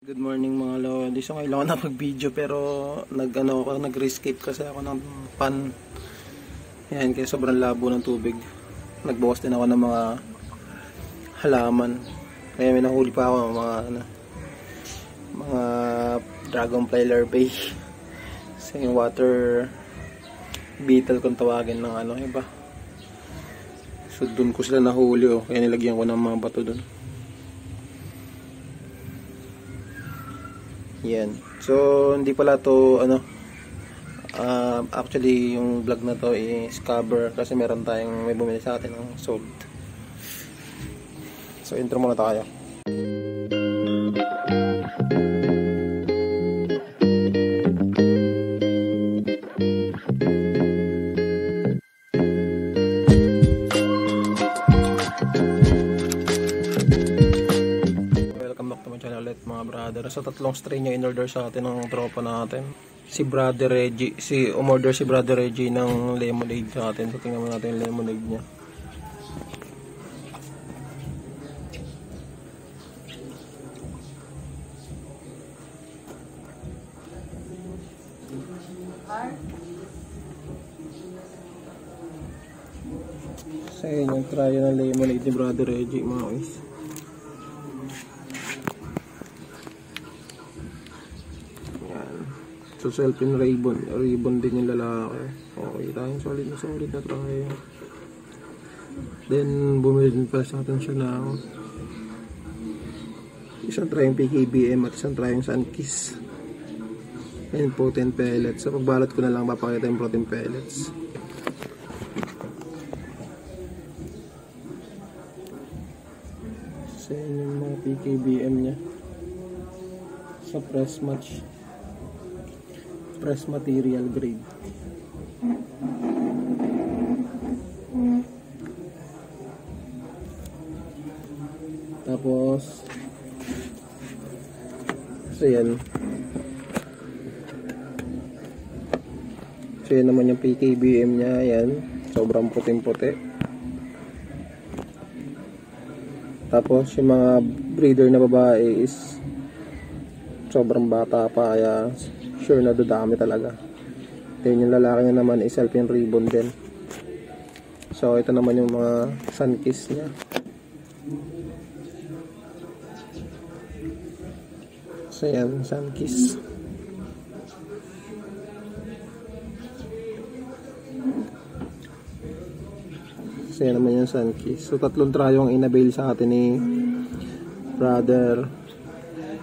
Good morning mga lodi. So ngayon na mag-video pero nag ano ako, nag-rescape kasi ako ng pan. Yan, kaya sobrang labo ng tubig. Nagbukas din ako ng mga halaman. Kaya may nahuli pa ako mga ano, mga dragonfly larvae. Kasi yung water beetle kung tawagin ng ano iba. So dun ko sila nahuli oh. Kaya nilagyan ko ng mga bato dun. Yan. So, hindi pala to ano, uh, actually, yung vlog na to is cover kasi meron tayong may bumili sa atin ng sold. So, intro muna tayo. Brother. So tatlong strain yung in-order sa atin ng tropa natin. Si Brother Reggie, si umorder si Brother Reggie ng lemonade sa atin. So tingnan natin yung lemonade niya. Yun yung try ng lemonade ni Brother Reggie mga guys. Yan. So, selfie ribbon. Ribbon din yung lalaki. Okay, tayong solid na solid na try. Then, bumili din pala sa atin siya ng isang trying PKBM at isang trying Sunkiss. And protein pellets. So, pagbalot ko na lang, papakita yung protein pellets. So, yun yung mga PKBM niya. Sa press match press material grade. Tapos so yan. So yan naman yung PKBM niya, yan. Sobrang puting-puti. Tapos yung mga breeder na babae is sobrang bata pa kaya sure na dudami talaga. Then yung lalaki niya naman is selfie ribbon din. So ito naman yung mga sunkiss niya. So yan, sunkiss. So yan naman yung sunkiss. So tatlong trayo ang inabail sa atin ni brother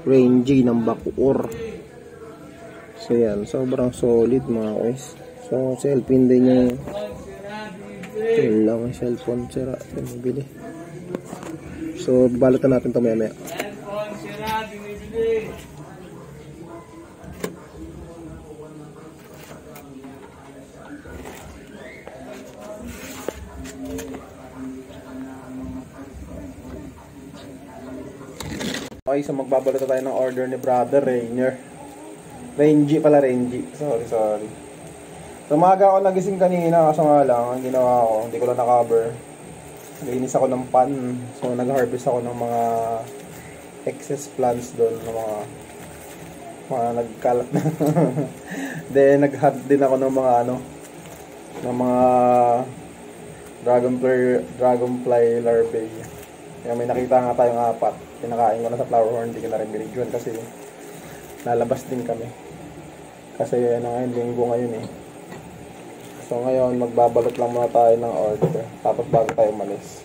Rangy ng Bacoor. So yan, sobrang solid mga guys. So cellphone din yung yun lang ang cellphone sira pinabili. So balatan natin to maya maya. Okay, so magbabalot tayo ng order ni Brother Rainier. Renji pala, Renji. Sorry, sorry. So, maaga ako nagising kanina, kaso nga lang, ang ginawa ko, hindi ko lang na-cover. Linis ako ng pan. So, nag-harvest ako ng mga excess plants doon, ng mga mga nagkalat na. Then, nag-hunt din ako ng mga ano, ng mga dragonfly, dragonfly larvae. Kaya may nakita nga tayong apat. Pinakain ko na sa flower horn, hindi ko na rin binidyon kasi lalabas din kami. Kasi ano ngayon, linggo ngayon eh. So ngayon, magbabalot lang muna tayo ng order. Tapos bago tayo umalis.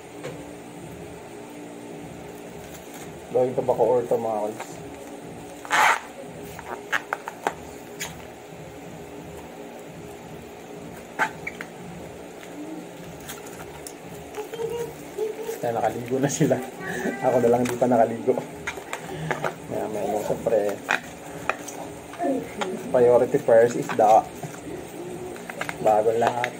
Gawin ito ba ko order mga kols? Kaya nakaligo na sila. Ako na lang hindi pa nakaligo. Kaya may ano, siyempre, priority first is the bago lahat.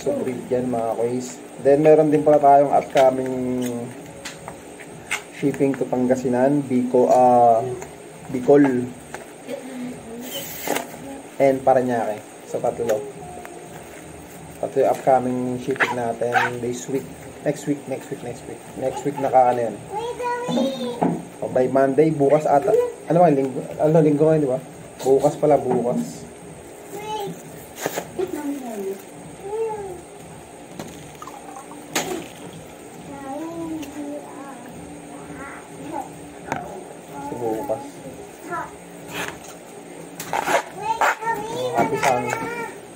So, breed yan mga kuys. Then, meron din pala tayong upcoming shipping to Pangasinan, Bico, ah, Bicol, and Paranaque. So, tatlo. Tatlo yung upcoming shipping natin this week. Next week, next week, next week. Next week naka ano yan. by Monday, bukas ata. Ano ba, linggo? Ano, linggo ngayon, di ba? Bukas pala, bukas. Happy Sunday.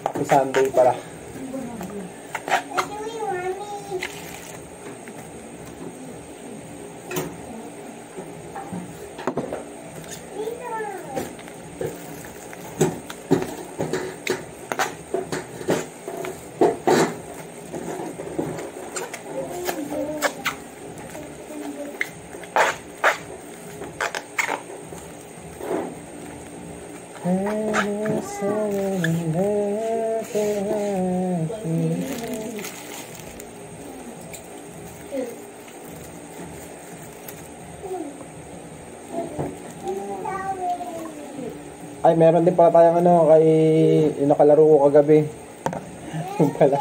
Happy Sunday pala. Ay, meron din pala tayong ano, kay yung nakalaro ko kagabi. Pala.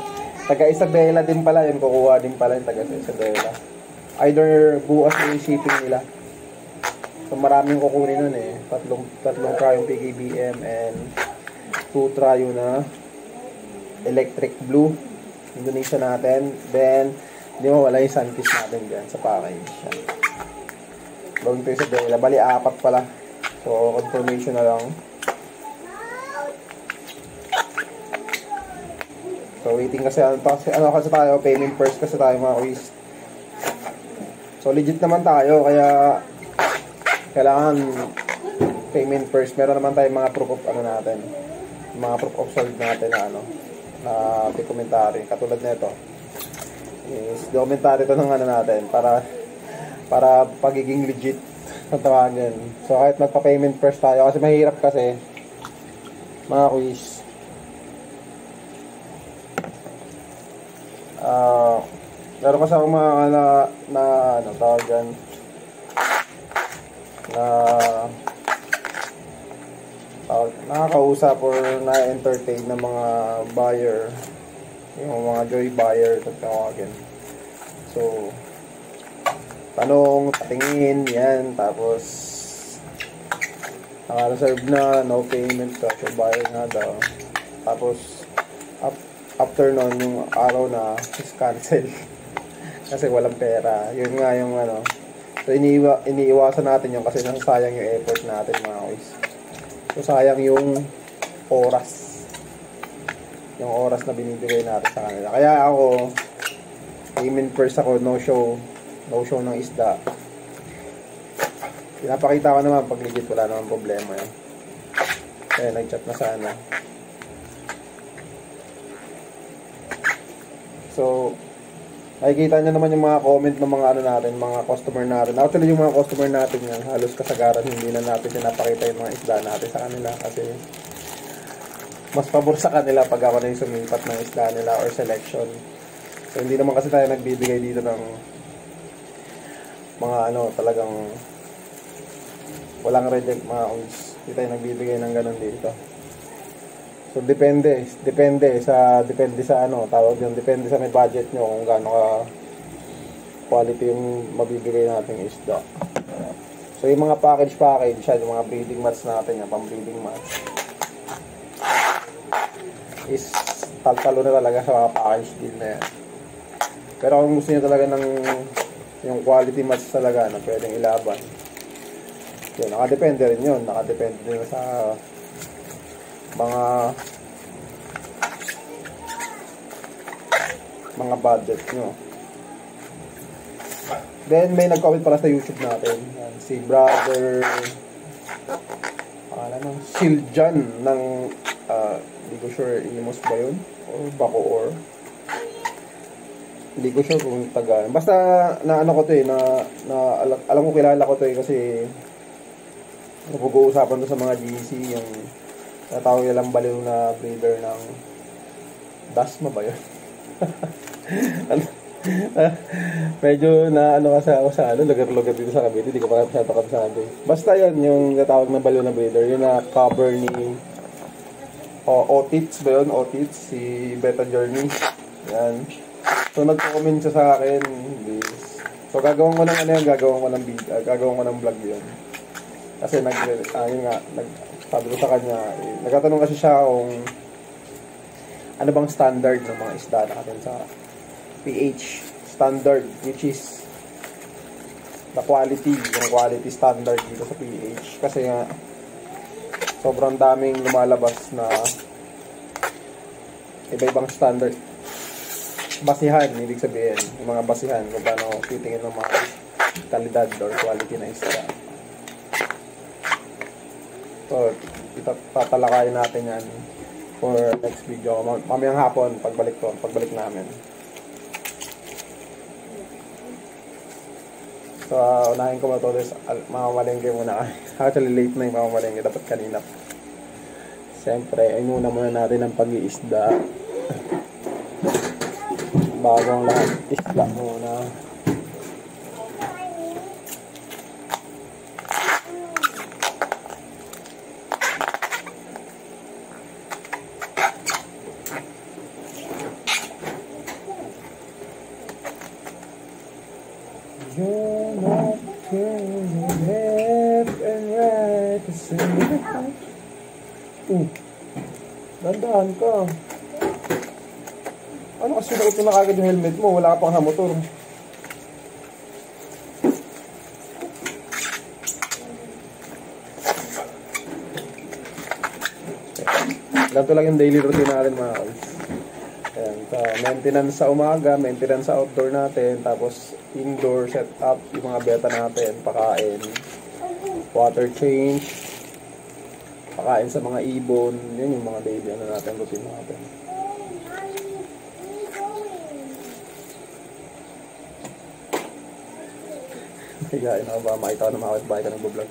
Taga Isabela din pala, yun kukuha din pala yung taga Isabela. Either bukas yung shipping nila. So maraming kukunin nun eh. Tatlong, tatlong try yung PKBM and two try yung na electric blue. Indonesia natin. Then, hindi mo wala yung sun kiss natin dyan sa package. Yan. Going to Isabela. Bali, apat pala. So, confirmation na lang. So, waiting kasi, ano, kasi, ano kasi tayo, payment first kasi tayo mga kuis. So, legit naman tayo, kaya kailangan payment first. Meron naman tayong mga proof of ano natin, mga proof of sold natin na ano, na documentary. Katulad nito. Is documentary to ng ano natin para para pagiging legit ang tawagin. So, kahit magpa-payment first tayo, kasi mahirap kasi mga quiz. Ah, meron kasi ako mga na, na ano tawag dyan, na tawag, nakakausap or na-entertain ng mga buyer, yung mga joy buyer, tawagin. So, tanong, tingin, yan, tapos naka-reserve na, no payment, so buyer na daw. Tapos, up, after nun, yung araw na, is cancel. kasi walang pera. Yun nga yung ano. So, iniiwa, iniiwasan natin yung kasi nasasayang yung effort natin mga guys. So, sayang yung oras. Yung oras na binibigay natin sa kanila. Kaya ako, payment first ako, no show. No show ng isda. Pinapakita ko naman pag legit wala naman problema yan. Kaya nag-chat na sana. So, nakikita nyo naman yung mga comment ng mga ano natin, mga customer natin. Actually, yung mga customer natin yan, halos kasagaran hindi na natin pinapakita yung mga isda natin sa kanila kasi mas pabor sa kanila pag ako na yung sumipat ng isda nila or selection. So, hindi naman kasi tayo nagbibigay dito ng mga ano, talagang walang reject mga uns. Hindi tayo nagbibigay ng ganun dito. So depende, depende sa depende sa ano, tawag yun, depende sa may budget nyo kung gaano ka quality yung mabibigay nating isda. So yung mga package package, yan, yung mga breeding mats natin, yung pang breeding mats is taltalo na talaga sa mga package deal na yan. Pero kung gusto niyo talaga ng yung quality mats talaga na pwedeng ilaban, yun, nakadepende rin yun. Nakadepende rin sa mga mga budget nyo. Then, may nag-comment pala sa YouTube natin. Si brother ano nang Siljan ng uh, hindi ko sure Imos ba yun? Or Bacoor? Hindi ko sure kung taga. Basta na ano ko to eh, na, na alam, alam ko kilala ko to eh kasi napag-uusapan to sa mga GC yung natawag nilang baliw na breeder ng Dasma ba yun? ano? medyo na ano kasi ako sa ano, lugar-lugar dito sa Cavite, hindi ko pa masyado kabisado. Basta yun, yung natawag na baliw na breeder, yun na cover ni o, Otits ba yun? Otits, si Beta Journey. Yan. So, nag-comment siya sa akin, this, So, gagawin ko ng ano yun, gagawin ko ng uh, gagawin ko ng vlog yun. Kasi nag, ah, yun nga, nag, sabi ko sa kanya, eh, nagtatanong kasi siya kung ano bang standard ng mga isda natin sa pH standard, which is the quality, yung quality standard dito sa pH. Kasi nga, sobrang daming lumalabas na iba-ibang standard basihan, ibig sabihin, yung mga basihan kung paano titingin ng mga kalidad or quality na isda. So, itatalakayin natin yan for next video. Mamayang hapon, pagbalik ko, pagbalik namin. So, uh, unahin ko muna ito. Mamamalengke muna. Actually, late na yung mamamalengke. Dapat kanina. Siyempre, ay muna muna natin ang pag-iisda bagong lahat isla muna same Uh, dandahan ka. Ano kasi suot mo na kagad yung helmet mo? Wala ka pang hamotor. Ganito lang yung daily routine natin mga. Ayan, so, maintenance sa umaga, maintenance sa outdoor natin, tapos indoor setup, yung mga beta natin, pakain, water change, pakain sa mga ibon, yun yung mga daily ano natin, routine natin. Higain ako ba makita ko na mga kapitbahay ka nagbo-vlog.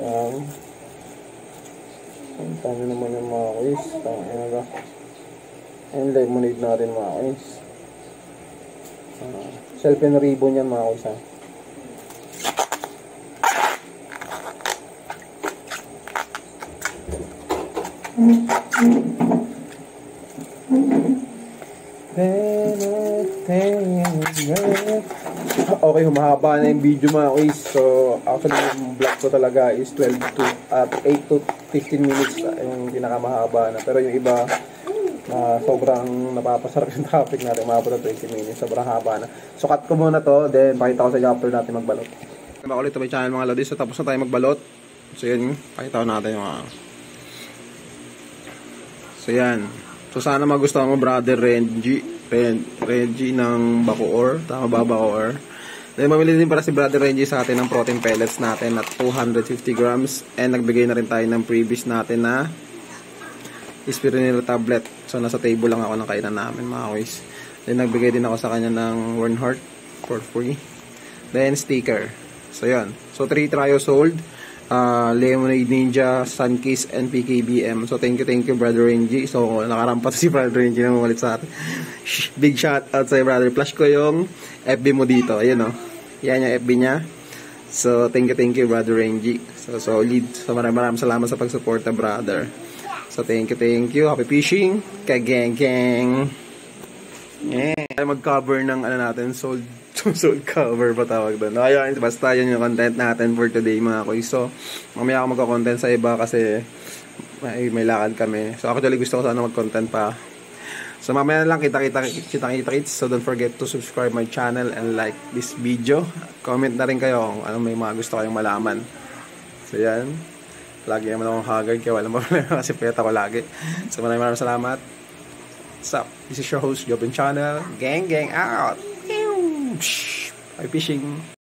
Um, ang tami naman yung mga kuis. Tangina ka. Ayun, lemonade natin mga kuis. Uh, self and ribbon yan mga kuis ha. Mm-hmm. Okay, humahaba na yung video mga guys. So, actually yung vlog ko talaga is 12 to at uh, 8 to 15 minutes yung pinakamahaba na. Pero yung iba uh, sobrang napapasarap yung topic natin. Umabot na 20 minutes. Sobrang haba na. So, cut ko muna to. Then, pakita ko sa after natin magbalot. Kama ulit to my channel mga lodi. So, tapos na tayo magbalot. So, yan. Pakita ko natin yung mga... So, yan. So sana magustuhan mo brother Renji, Ren, Renji ng Bacoor, tama ba Bacoor? Then mamili din para si brother Renji sa atin ng protein pellets natin at 250 grams and nagbigay na rin tayo ng previous natin na Spironil tablet. So nasa table lang ako ng kainan namin mga guys. Then nagbigay din ako sa kanya ng Warn Heart for free. Then sticker. So yan. So 3 trios sold uh, Lemonade Ninja, Sunkiss, and PKBM. So, thank you, thank you, Brother Renji. So, nakarampat si Brother Renji na ulit sa atin. Big shout out sa Brother. Flash ko yung FB mo dito. Ayan. Oh. Yan yung FB niya. So, thank you, thank you, Brother Renji. So, solid. So, maraming maraming salamat sa pag-suporta, brother. So, thank you, thank you. Happy fishing. Kageng, geng. Yeah. Mag-cover ng ano natin, sold sold cover pa tawag doon. Ayun, basta yun yung content natin for today mga koy. So, mamaya ako magka-content sa iba kasi may, may lakad kami. So, actually gusto ko sana mag-content pa. So, mamaya lang kita-kita kita-kita kits. So, don't forget to subscribe my channel and like this video. Comment na rin kayo kung ano may mga gusto kayong malaman. So, yan. Lagi naman akong haggard kaya walang problema kasi puyat ako lagi. So, maraming maraming salamat. What's up? This is your host, Jobin Channel. Gang, gang out! Psh, by fishing.